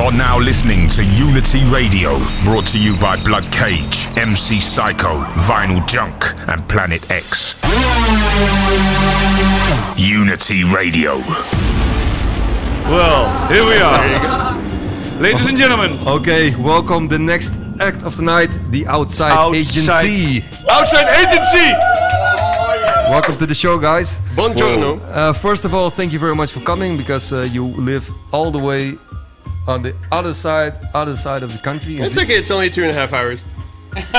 You're now listening to Unity Radio, brought to you by Blood Cage, MC Psycho, Vinyl Junk, and Planet X. Unity Radio. Well, here we are. Ladies and gentlemen, Okay, welcome the next act of the night, the Outside, Outside- Agency. outside agency. Welcome to the show, guys. Buongiorno. Uh, first of all, thank you very much for coming because uh, you live all the way on the other side, other side of the country. It's okay, it's only two and a half hours.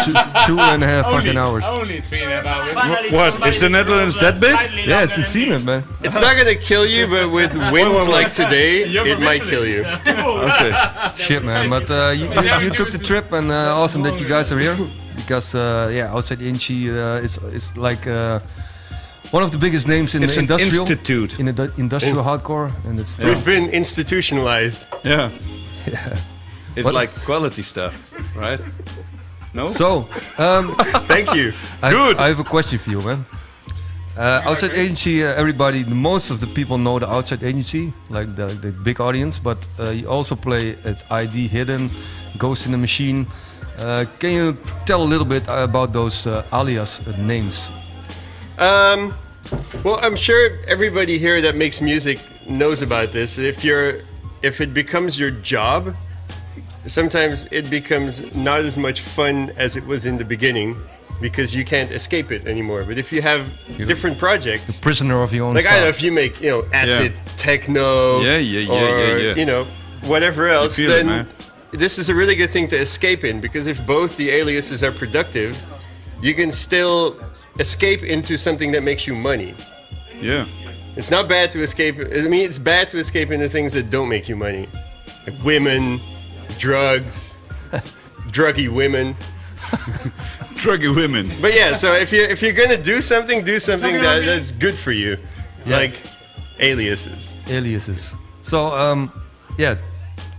two, two and a half fucking hours. Only three and a half hours. What, is the Netherlands that big? Yeah, it's in Zeeland, man. It's not gonna kill you, but with winds like today, it might kill you. Okay. Shit, man. But uh, you, you, you took the trip, and uh, awesome that you guys are here because uh, yeah, Outside Agency, uh, is is like uh, one of the biggest names in It's the an industrial institute. in the du- industrial hardcore, and it's We've been institutionalized. Yeah. yeah. It's What- like quality stuff, right? No? so. Um, Thank you. I, Good. I have a question for you, man. Uh, outside agency, uh, everybody, most of the people know the outside agency, like the, the big audience. But uh, you also play at Eye-D Hidden, Ghost in the Machine. Uh, can you tell a little bit about those uh, alias uh, names? Um, well, I'm sure everybody here that makes music knows about this. If you're, if it becomes your job, sometimes it becomes not as much fun as it was in the beginning because you can't escape it anymore. But if you have different projects, Prisoner of your own like I don't know if you make you know acid techno Yeah, yeah, yeah, or yeah, yeah. you know whatever else it, then man. this is a really good thing to escape in because if both the aliases are productive you can still escape into something that makes you money Yeah. it's not bad to escape i mean it's bad to escape into things that don't make you money like women drugs druggy women Druggy women. but yeah so if you if you're gonna do something do something that, that's good for you Yeah. like aliases aliases. So, um, yeah,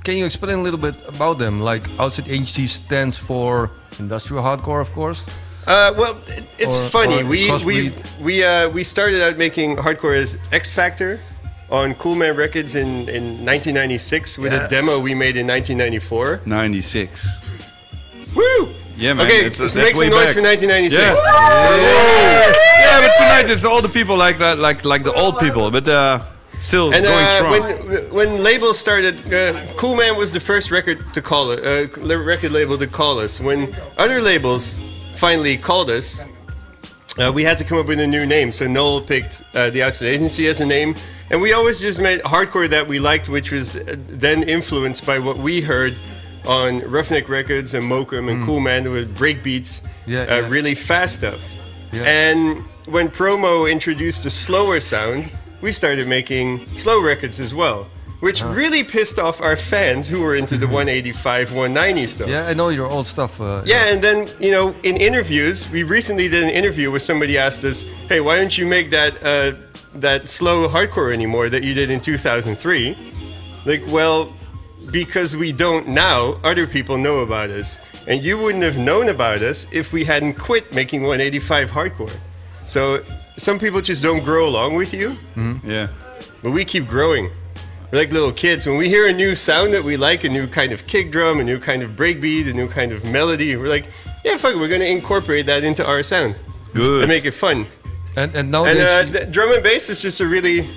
can you explain a little bit about them? Like, outside agency stands for industrial hardcore, of course. Uh, well, it's Or- funny. or we we we uh, we started out making hardcore as X Factor on Coolman Records in, in 1996 with Yeah. a demo we made in 1994. 96. Woo! Yeah, man. Okay, it's- let's make some noise back. for 1996. Yeah. Yeah, but tonight it's all the people like that, like like the old people, but uh, still And going uh, strong. when when labels started, uh, Cool Man was the first record to call it, uh, record label to call us. When other labels finally called us, uh, we had to come up with a new name. So Noel picked uh, the Outside Agency as a name, and we always just made hardcore that we liked, which was uh, then influenced by what we heard on Ruffneck Records and Mokum and Coolman with breakbeats, Yeah, uh, yeah. really fast stuff. Yeah. And when Promo introduced a slower sound, we started making slow records as well, which really pissed off our fans who were into the 185, 190 stuff. Yeah, I know your old stuff. Uh, Yeah, and then you know, in interviews, we recently did an interview where somebody asked us, "Hey, why don't you make that uh, that slow hardcore anymore that you did in 2003?" Like, well, because we don't now, other people know about us, and you wouldn't have known about us if we hadn't quit making 185 hardcore. So some people just don't grow along with you, yeah. but we keep growing. We're like little kids. When we hear a new sound that we like, a new kind of kick drum, a new kind of breakbeat, a new kind of melody, we're like, yeah, fuck it, we're gonna incorporate that into our sound Good. and make it fun. And, and And uh, the drum and bass is just a really,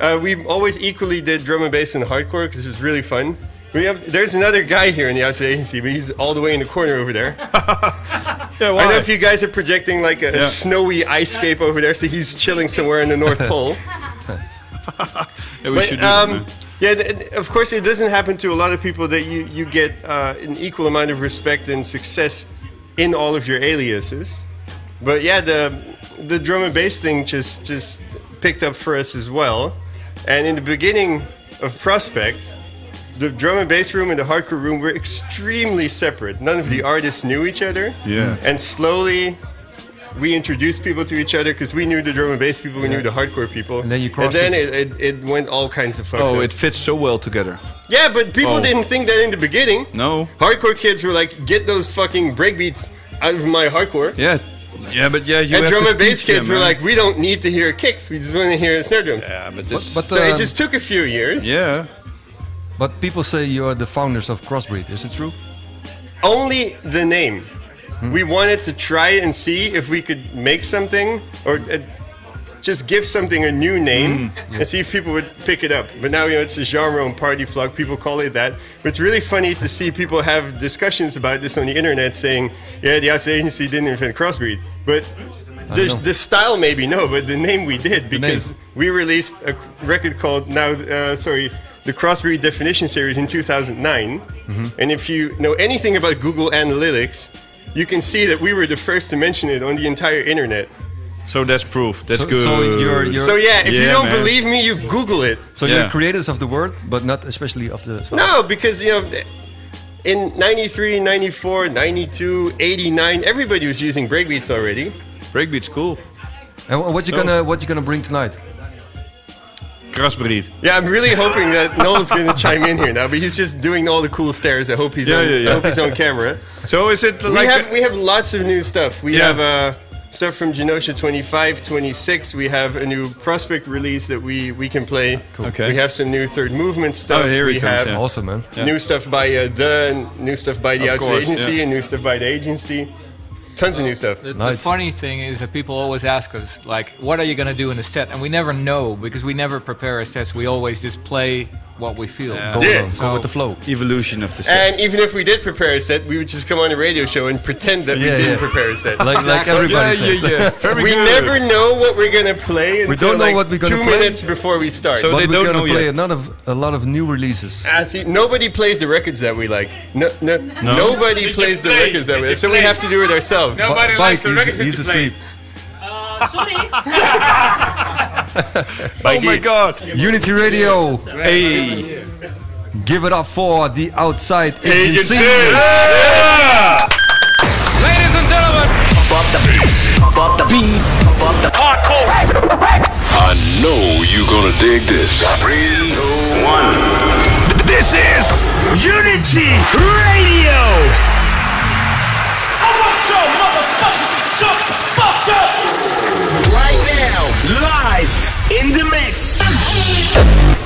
uh, we always equally did drum and bass and hardcore because it was really fun. We have, there's another guy here in the outside agency, but he's all the way in the corner over there. yeah, I don't know if you guys are projecting like a, a Yeah. snowy ice scape over there, so he's chilling somewhere in the North Pole. yeah, we But, should do um, yeah, of course, it doesn't happen to a lot of people that you, you get uh, an equal amount of respect and success in all of your aliases. But yeah, the the drum and bass thing just just picked up for us as well. And in the beginning of Prospect, the drum and bass room and the hardcore room were extremely separate. None of the artists knew each other. Yeah. And slowly. We introduced people to each other because we knew the drum and bass people, we knew the hardcore people, And then you and then it. it, it, it went all kinds of fucked Oh, up. it fits so well together. Yeah, but people Oh. didn't think that in the beginning. No. Hardcore kids were like, get those fucking breakbeats out of my hardcore. Yeah. Yeah, but yeah, you and have drum to and bass teach kids them, were man. like, we don't need to hear kicks, we just want to hear snare drums. Yeah, but this. but So uh, it just took a few years. yeah. But people say you are the founders of Crossbreed. Is it true? Only the name. We wanted to try and see if we could make something or uh, just give something a new name and see if people would pick it up. But now you know it's a genre on Partyflock. People call it that. But it's really funny to see people have discussions about this on the internet, saying, "Yeah, the outside agency didn't invent crossbreed," but. The, the style maybe no, but the name we did because we released a record called now uh, sorry the Crossbreed Definition Series in 2009. And if you know anything about Google Analytics, you can see that we were the first to mention it on the entire internet. So that's proof. That's So- good. so you're- you're- So yeah, if you don't man. believe me, you Google it. So Yeah. you're creators of the word, but not especially of the style. No, because you know, in 93, 94, 92, 89, everybody was using breakbeats already. Breakbeat's cool. And what you gonna what you gonna bring tonight? Crossbreed. Yeah, I'm really hoping that Noel's going to chime in here now, but he's just doing all the cool stares. I hope he's Yeah, on, yeah, yeah. I hope he's on camera. So is it we like have we have lots of new stuff. We Yeah. have uh, stuff from Genosha 25, 26. We have a new prospect release that we we can play. Okay. We have some new third movement stuff. Oh, here we he comes, have yeah. Awesome, man. new stuff by uh, the, new stuff by the Of outside course, agency, yeah. and new stuff by the agency. Tons of new stuff. The, the funny thing is that people always ask us, like, what are you going to do in a set? And we never know because we never prepare our sets. We always just play what we feel. Go, Yeah. go with the flow. evolution of the set. And even if we did prepare a set, we would just come on a radio show and pretend that we Yeah, didn't prepare a set. Like like everybody yeah, says. yeah, yeah. Very we good. never know what we're gonna play until We don't know like what we're gonna two play. minutes before we start. So But they we're don't gonna know play yet. a lot of a lot of new releases. Ah, see, nobody plays the records that we like. No, no, No? nobody Did plays the play? records that Did we like. So we have to do it ourselves. No. Nobody Bike, likes the he's, records that he's you play. asleep. oh my god. Unity Radio, Hey. give it up for the outside agency. Ladies and gentlemen. Bump the bass, bump the beat, bump the hardcore. I know you're gonna dig this. Three, two, one. This is Unity Radio. In the mix.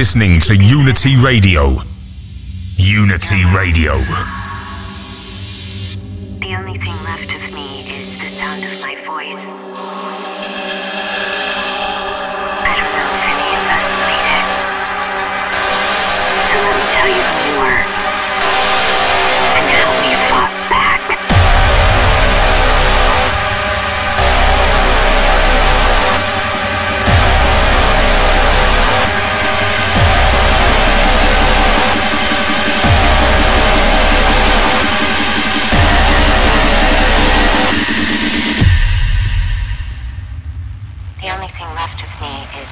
listening to Unity Radio. Unity Radio.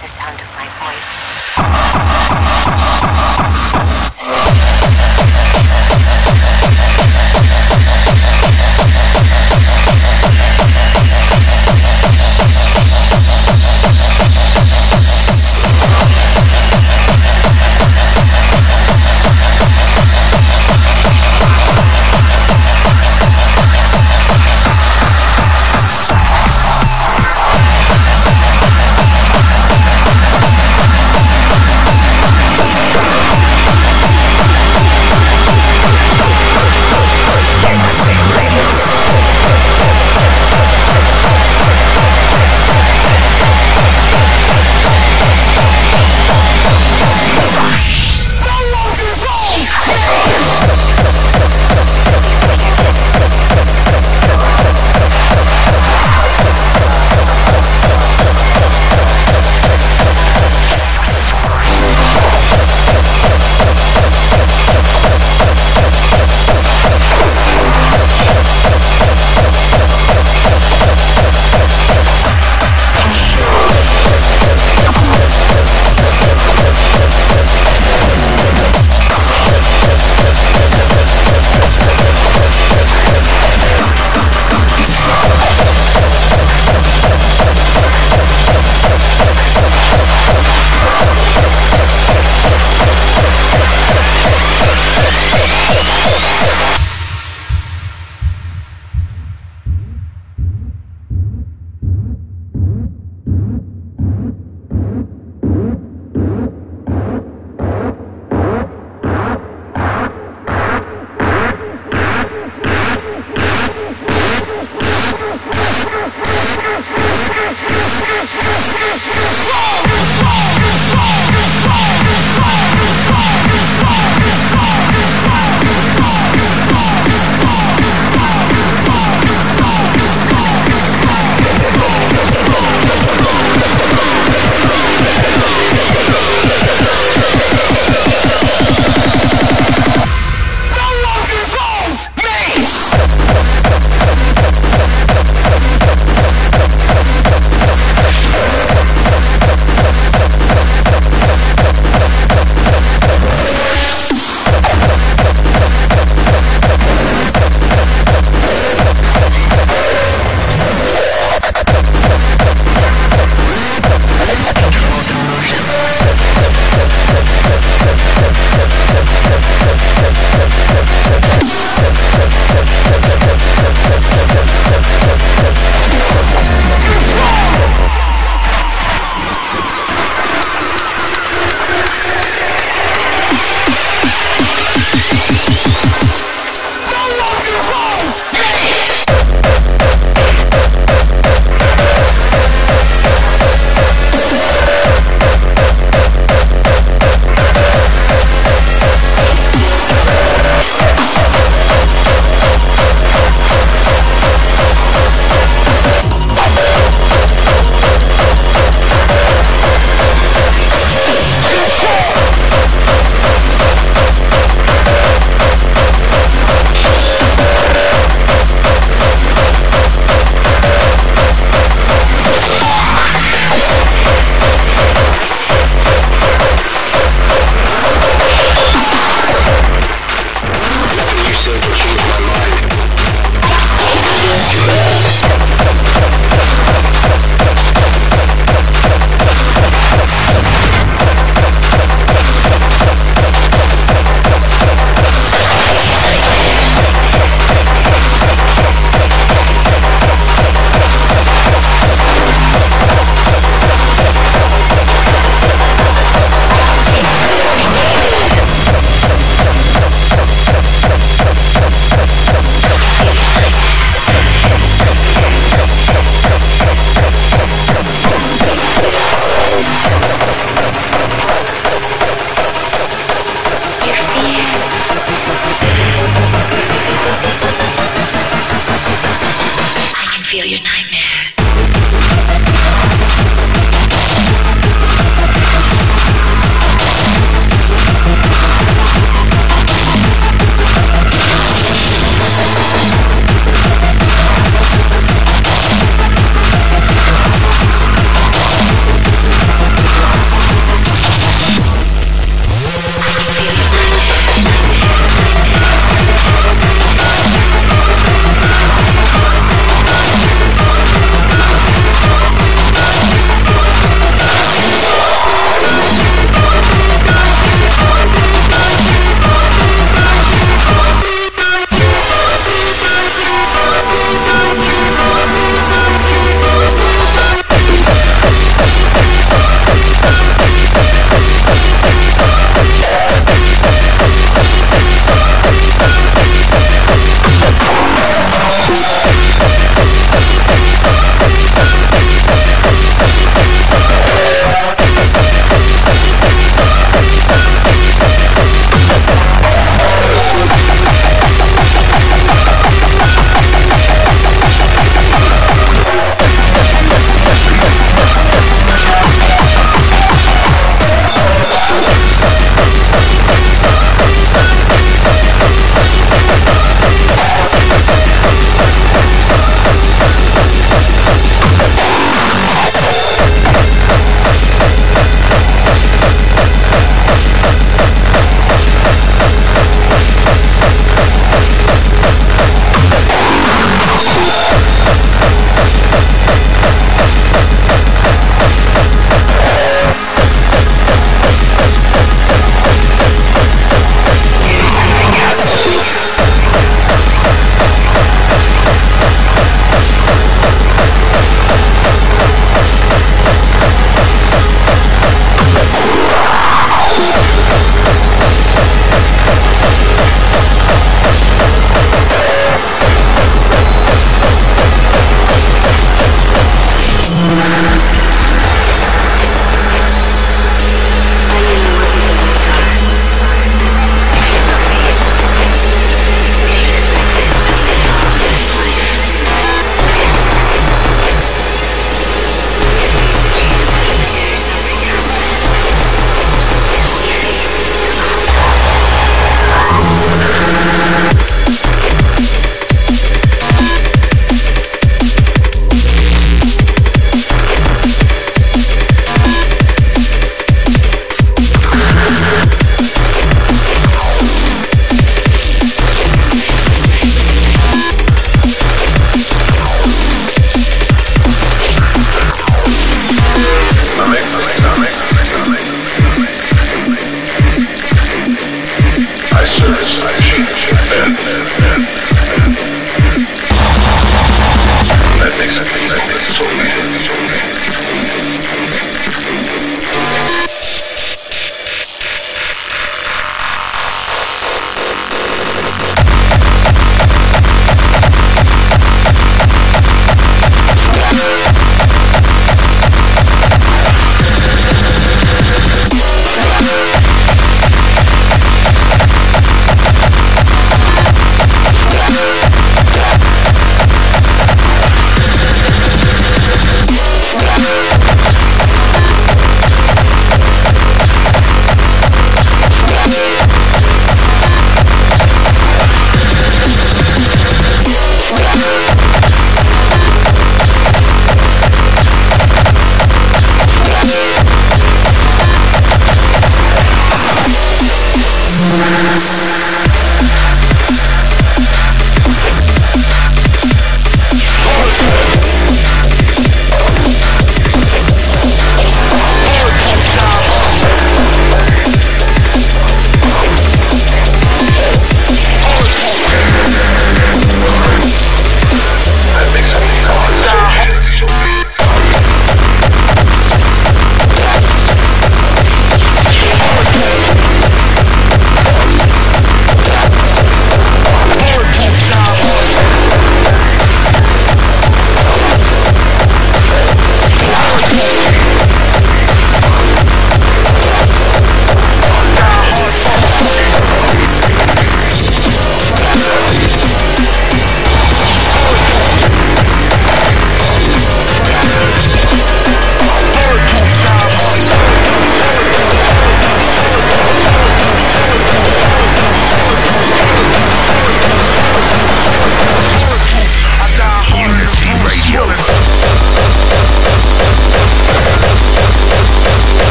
the sound of my voice.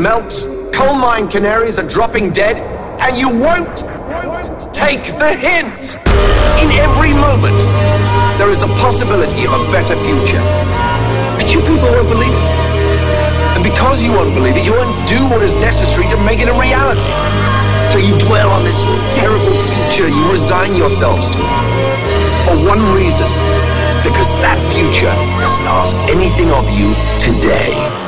Melt. Coal mine canaries are dropping dead. And you won't take the hint. In every moment, there is the possibility of a better future. But you people won't believe it. And because you won't believe it, you won't do what is necessary to make it a reality. So you dwell on this terrible future you resign yourselves to. For one reason. Because that future doesn't ask anything of you today.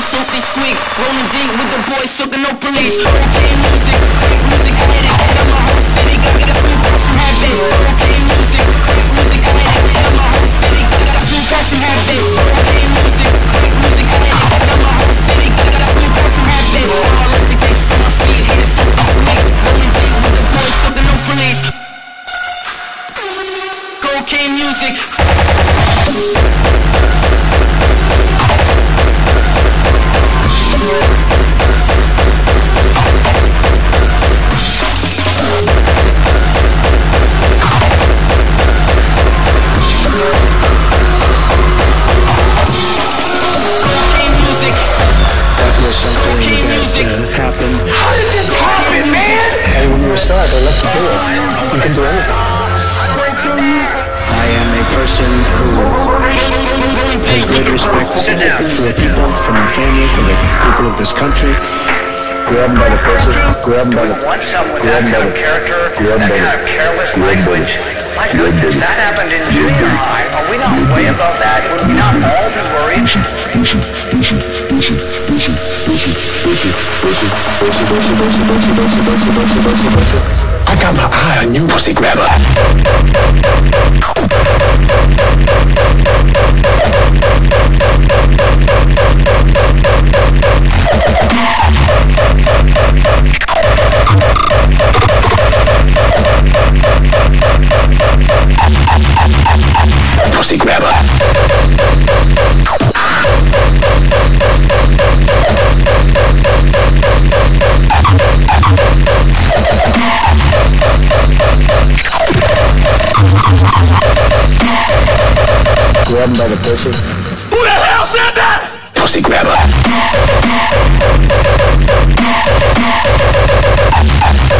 it simply squeak. Rolling deep with the boys, so no police. Whole music, fake music, I hit it, it. grabbed by the want someone with that kind of character, that kind of careless language. My goodness, that happened in junior high. Are we not way above that? Would we not all be worried? I got my eye on you, pussy grabber. Grab him by the pussy. Who the hell said that? Pussy grabber. I'm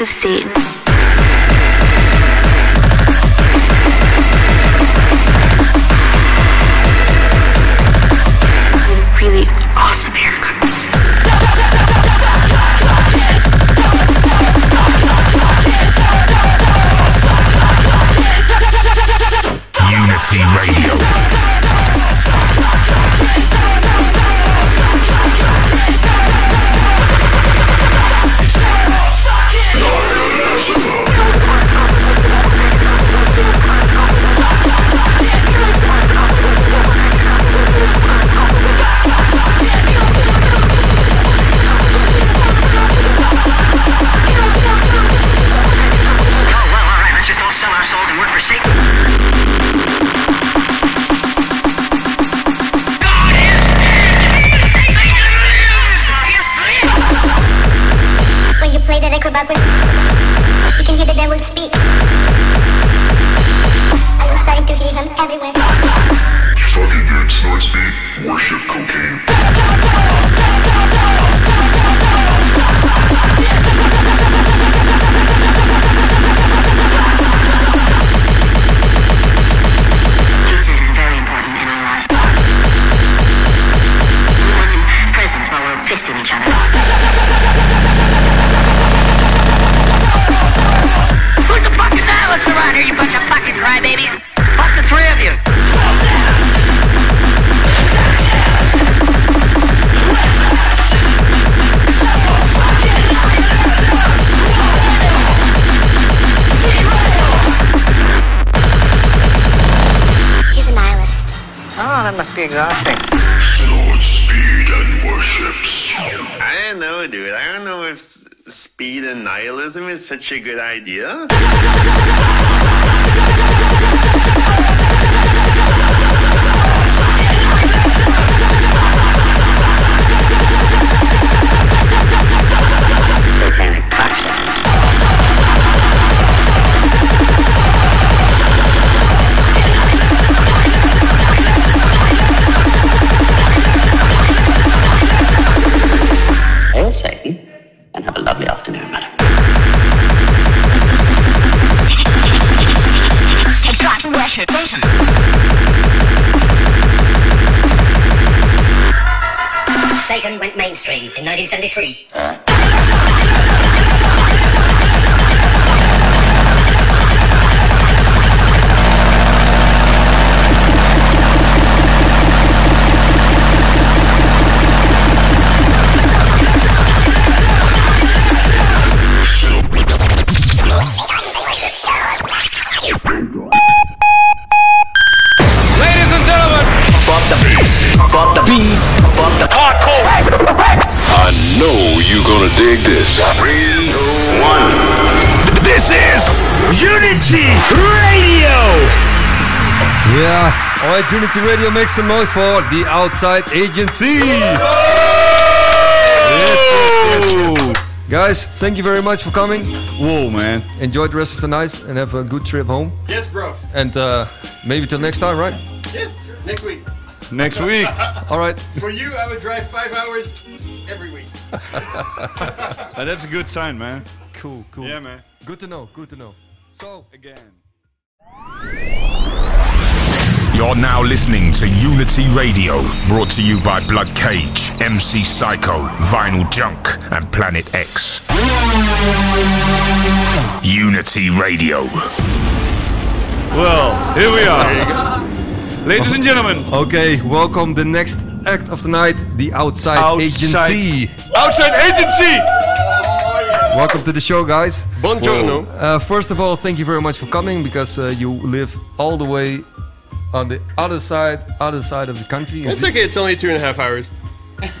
of Satan. Alright, Unity Radio makes the most for the outside agency. Yes, yes, yes, yes. Guys, thank you very much for coming. Whoa, man. Enjoy the rest of the night and have a good trip home. Yes, bro. And uh, maybe till next time, right? Yes, next week. Next week. All right. For you, I would drive five hours every week. That's a good sign, man. Cool, cool. Yeah, man. Good to know, good to know. So, Again. You're now listening to Unity Radio, brought to you by Blood Cage, MC Psycho, Vinyl Junk, and Planet X. Unity Radio. Well, here we are. Ladies and gentlemen, okay, welcome the next act of the night, the Outside, Outside- Agency. outside agency. Welcome to the show, guys. Buongiorno. Uh, first of all, thank you very much for coming because uh, you live all the way on the other side, other side of the country. It's okay, it's only two and a half hours.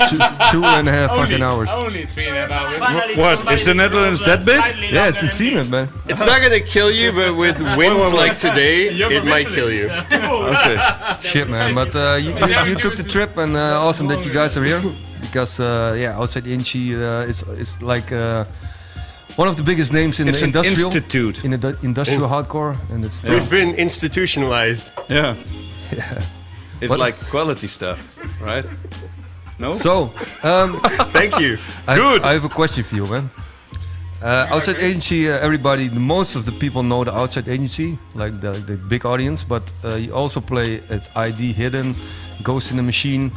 two, two and a half fucking hours. Only three and a half hours. What? Is the Netherlands that big? Yeah, it's in Zeeland, man. It's not gonna kill you, but with winds like today, it might kill you. Okay. Shit, man. But uh, you, you, you took the trip, and uh, awesome that you guys are here. Because uh, yeah, outside Inchi uh, is is like uh, one of the biggest names in It's the an industrial institute. in the du- industrial hardcore, and it's We've been institutionalized. Yeah. Yeah. It's What? like quality stuff, right? No? So, um, Thank you. I, Good. I have a question for you, man. Uh, outside agency, uh, everybody, most of the people know the outside agency, like the, the big audience. But uh, you also play at Eye-D Hidden, Ghost in the Machine.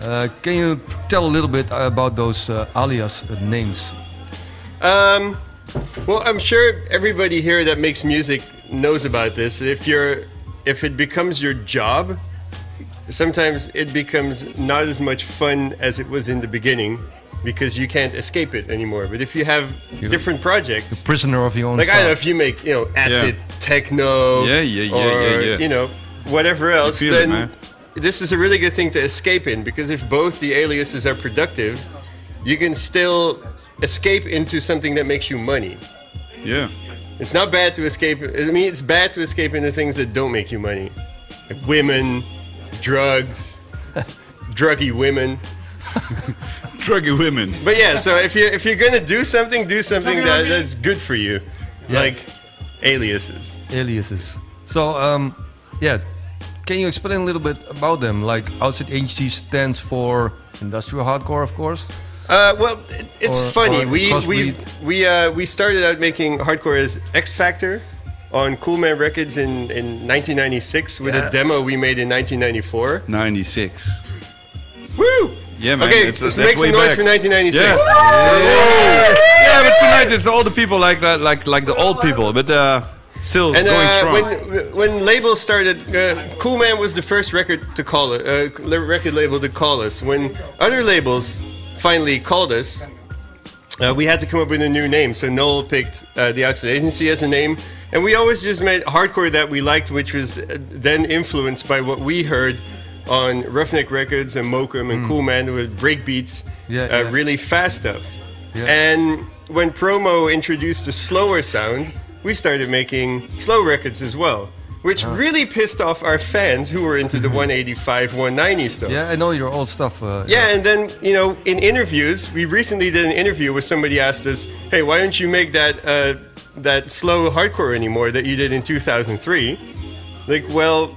Uh, can you tell a little bit about those uh, alias uh, names? Um, well, I'm sure everybody here that makes music knows about this. If you're, if it becomes your job, sometimes it becomes not as much fun as it was in the beginning because you can't escape it anymore. But if you have You're different projects, Prisoner of your own like I don't know if you make you know acid techno, Yeah, yeah, yeah, or yeah, yeah. you know whatever else, feel it, then this is a really good thing to escape in because if both the aliases are productive, you can still escape into something that makes you money. Yeah. It's not bad to escape. I mean, it's bad to escape into things that don't make you money, like women, drugs, druggy women. Druggy women. But yeah, so if you if you're gonna do something, do something that, that's good for you, Yeah. like aliases. aliases. So, um, yeah, can you explain a little bit about them? Like, outside agency stands for industrial hardcore, of course. Uh, well, it's Or- funny. or we we we uh, we started out making hardcore as X Factor on Coolman Records in, in 1996 with Yeah. a demo we made in 1994. 96. Woo! Yeah, man. Okay, it's- let's make some noise back. for 1996. Yeah. Yeah. yeah, but tonight it's all the people like that, like like the old people, but uh, still And going uh, strong. when when labels started, uh, Cool Man was the first record to call it, uh, record label to call us. When other labels finally called us, uh, we had to come up with a new name. So Noel picked uh, the Outside Agency as a name, and we always just made hardcore that we liked, which was uh, then influenced by what we heard on Ruffneck Records and Mokum and Coolman with breakbeats, Yeah, uh, yeah. really fast stuff. Yeah. And when Promo introduced a slower sound, we started making slow records as well, which really pissed off our fans who were into the 185, 190 stuff. Yeah, I know your old stuff. Uh, Yeah, and then you know, in interviews, we recently did an interview where somebody asked us, "Hey, why don't you make that uh, that slow hardcore anymore that you did in 2003?" Like, well,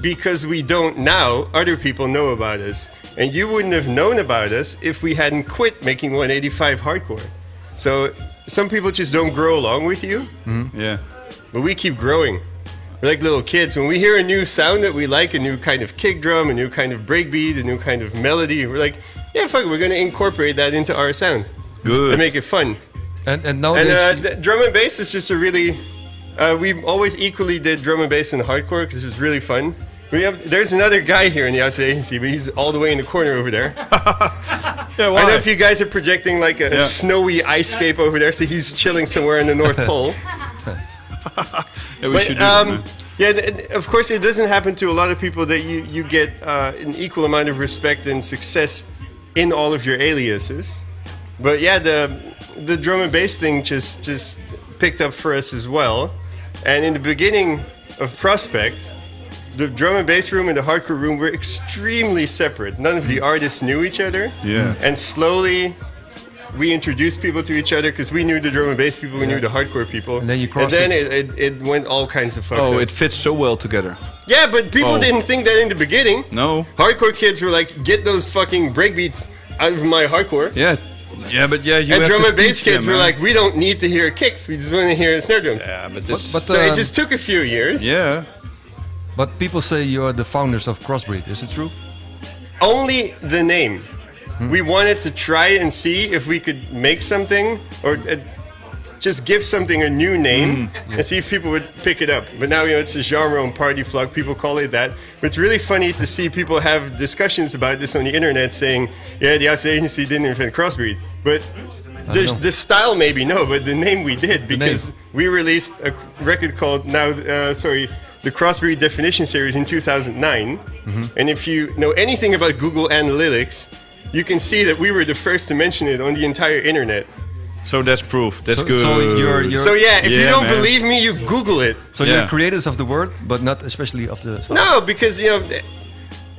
because we don't now, other people know about us, and you wouldn't have known about us if we hadn't quit making 185 hardcore. So some people just don't grow along with you, yeah. but we keep growing. We're like little kids. When we hear a new sound that we like, a new kind of kick drum, a new kind of breakbeat, a new kind of melody, we're like, yeah, fuck we're gonna incorporate that into our sound Good. and make it fun. And and And uh, th- drum and bass is just a really. Uh, we always equally did drum and bass and hardcore because it was really fun. We have there's another guy here in the outside agency, but he's all the way in the corner over there. Yeah, I don't know if you guys are projecting like a, a Yeah. snowy ice scape over there, so he's chilling somewhere in the North Pole. yeah, we But, should do um, yeah, of course, it doesn't happen to a lot of people that you you get uh, an equal amount of respect and success in all of your aliases. But yeah, the the drum and bass thing just just picked up for us as well. And in the beginning of Prospect, the drum and bass room and the hardcore room were extremely separate. None of the artists knew each other. Yeah. And slowly. We introduced people to each other because we knew the drum and bass people, we knew the hardcore people, And then you crossed. and then it. it, it, it went all kinds of fucked Oh, up. it fits so well together. Yeah, but people Oh. didn't think that in the beginning. No. Hardcore kids were like, get those fucking breakbeats out of my hardcore. Yeah. Yeah, but yeah, you and have drum to and bass teach kids them, were man. like, we don't need to hear kicks, we just want to hear snare drums. Yeah, but this. but so um, it just took a few years. yeah. but people say you are the founders of Crossbreed. Is it true? Only the name. We wanted to try and see if we could make something or uh, just give something a new name and see if people would pick it up. But now you know it's a genre on Partyflock. People call it that. But it's really funny to see people have discussions about this on the internet, saying, "Yeah, the outside agency didn't invent crossbreed," but. The, the style maybe no, but the name we did because we released a record called now uh, sorry the Crossbreed Definition Series in 2009. And if you know anything about Google Analytics, you can see that we were the first to mention it on the entire internet. So that's proof. That's So- good. so you're- you're- So yeah, if you don't man. believe me, you Google it. So Yeah. you're creators of the word, but not especially of the style. No, because you know,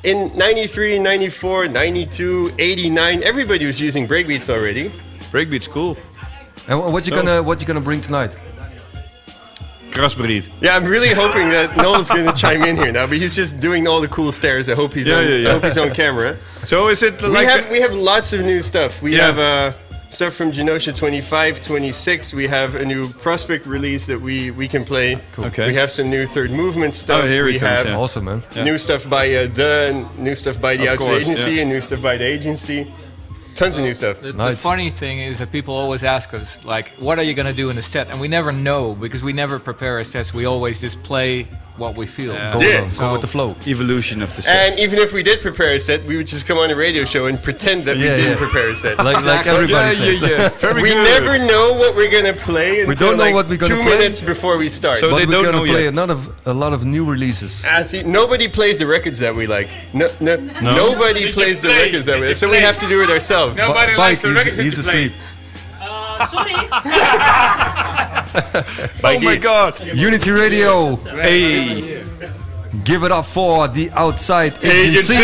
in 93, 94, 92, 89, everybody was using breakbeats already. Breakbeat's cool. And what you So- gonna what you gonna bring tonight? Crossbreed. Yeah, I'm really hoping that Noel's going to chime in here now, but he's just doing all the cool stares. I hope he's Yeah, on, yeah, yeah. I hope he's on camera. So is it we have a- we have lots of new stuff. We Yeah. have uh, stuff from Genosha 25, 26. We have a new Prospect release that we, we can play. Cool. Okay. We have some new Third Movement stuff. Oh, here we he comes, have yeah. Awesome, man. Yeah. new stuff by uh, The, new stuff by the Of Outside course, Agency, yeah. and new stuff by the Agency. Tons of new stuff. The, the funny thing is that people always ask us, like, what are you going to do in the set? And we never know because we never prepare our sets. We always just play what we feel. Go Yeah. along, go with the flow. Evolution of the set. And even if we did prepare a set, we would just come on a radio show and pretend that we Yeah, didn't prepare a set. Like- like everybody Yeah, yeah, yeah. We good. never know what we're gonna play until We don't know like what we're gonna two play. minutes before we start. but we're gonna play a lot of a lot of new releases. Ah, see, nobody plays the records that we like. No, no, No? nobody They plays the play. records that They we can So we have to do it ourselves. Nobody Ba- likes the Bike, he's- records he's to play. asleep. Oh my God! Unity Radio. Hey. Give it up for the outside Agency. agency.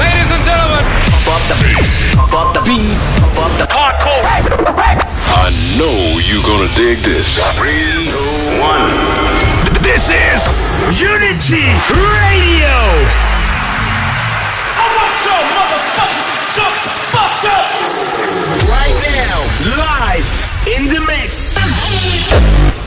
Ladies and gentlemen. Bump the bass, bump the beat, bump the hardcore. I know you're gonna dig this. Three, one. This is Unity Radio. In the mix.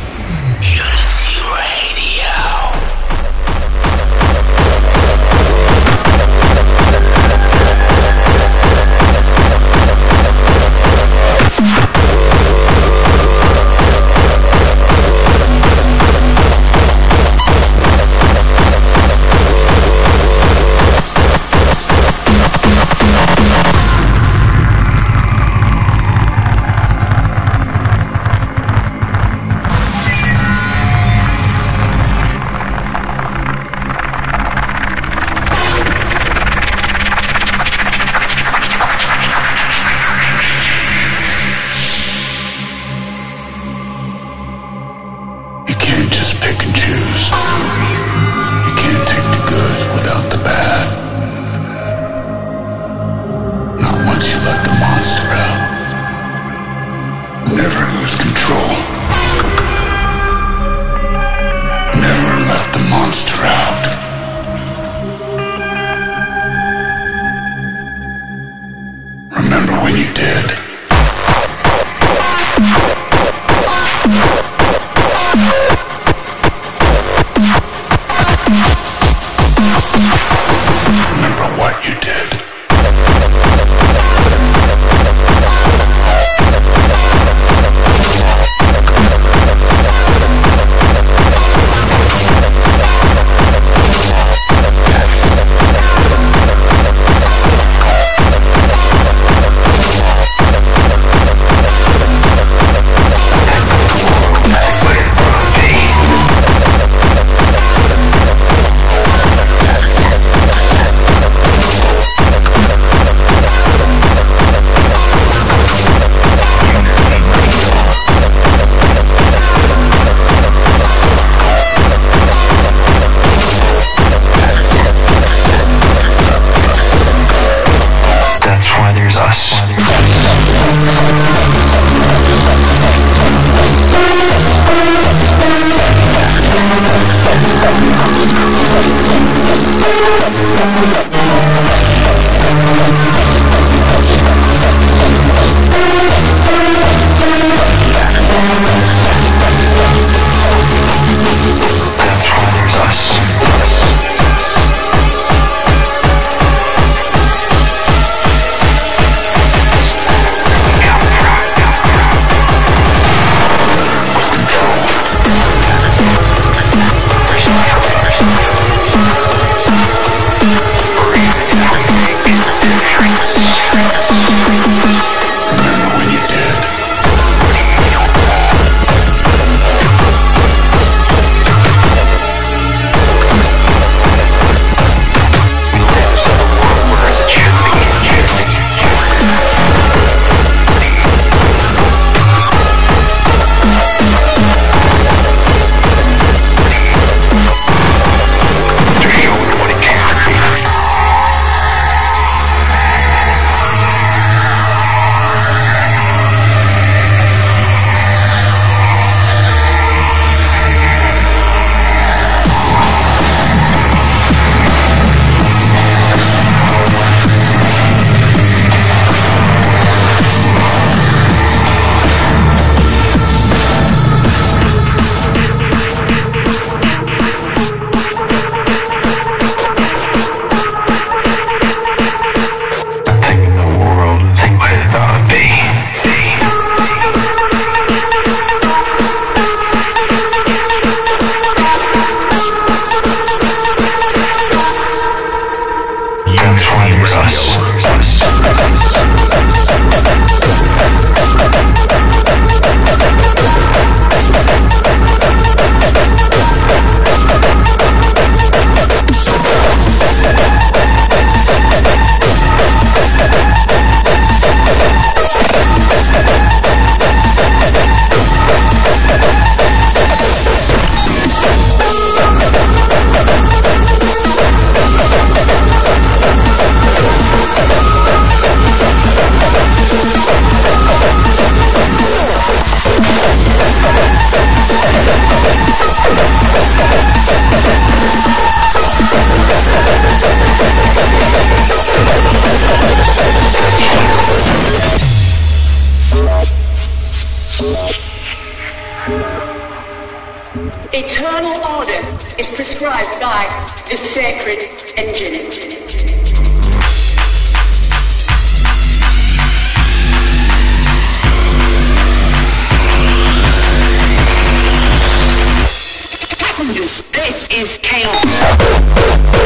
This is chaos.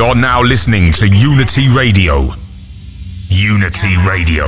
You're now listening to Unity Radio. Unity Radio.